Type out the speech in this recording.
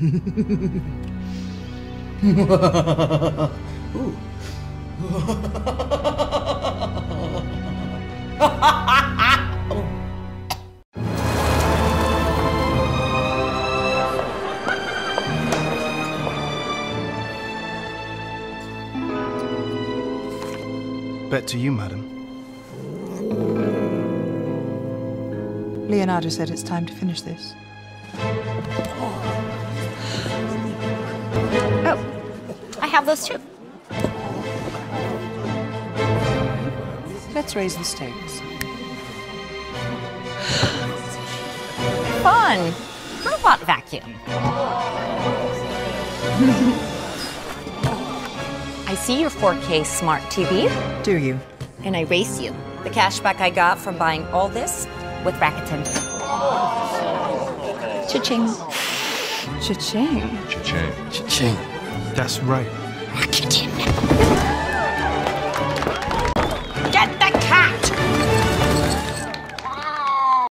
Bet to you, madam. Leonardo said it's time to finish this. Have those too. Let's raise the stakes. Fun. Robot vacuum. I see your 4K smart TV, Do you? and I race you. The cashback I got from buying all this with Rakuten. Cha-ching. Cha-ching. Cha-ching. Cha-ching. That's right. Rakuten.